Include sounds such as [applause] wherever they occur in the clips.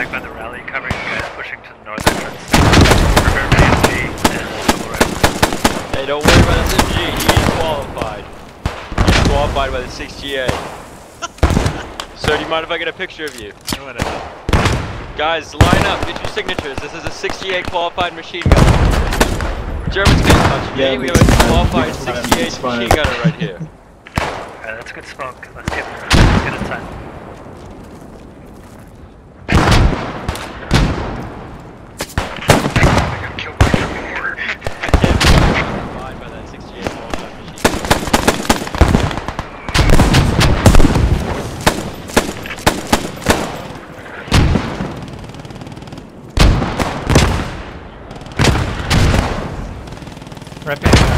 back by the rally, covering you guys pushing to the north entrance. Prepare and. Hey, don't worry about SMG, He's qualified. He's qualified by the 68. [laughs] so do you mind if I get a picture of you? Guys, line up, get your signatures. This is a 68 qualified machine gun. Germans can't touch me, yeah, we, have a qualified 68 machine gunner right here. [laughs] Alright, that's good smoke. Let's get, let's get. Right back.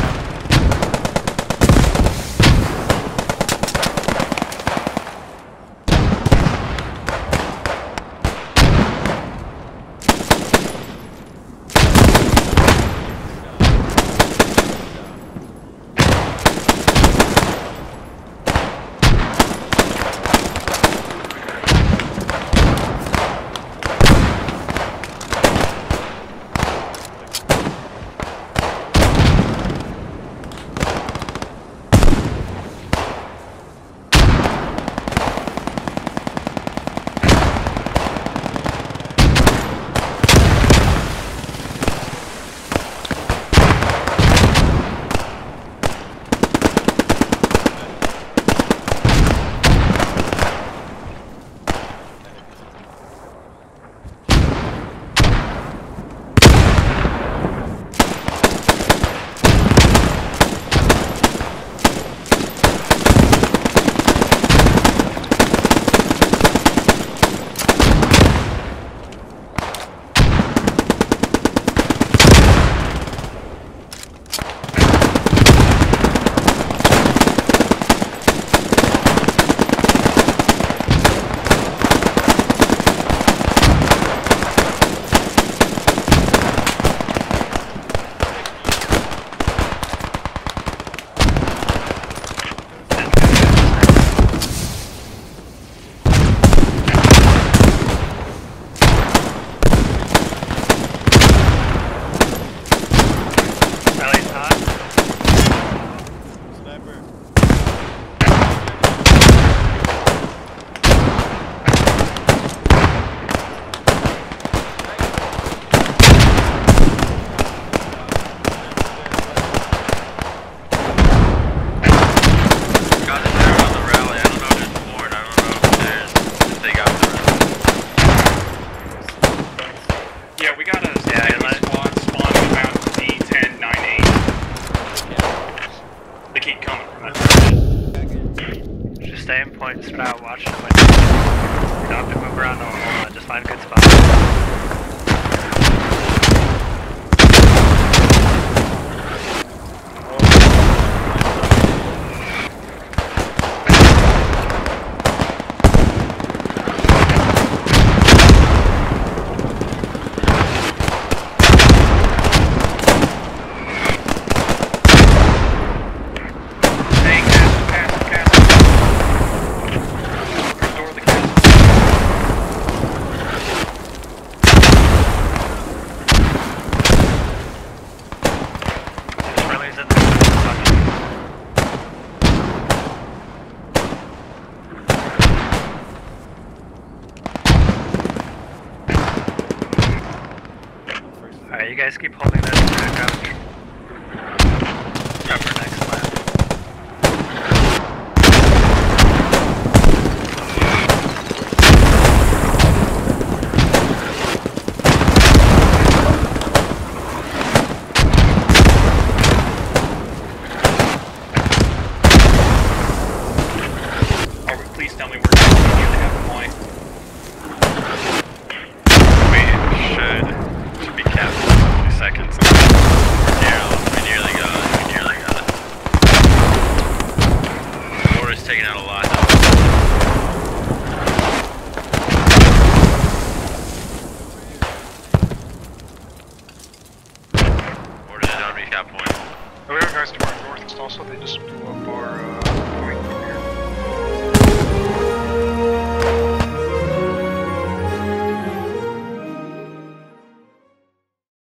Just point, spread out, watch them. Don't have to move around, no, hold on, just find a good spot. Alright, you guys keep holding this back out. Whoever guys to our north is also, they just blew up our uh, point.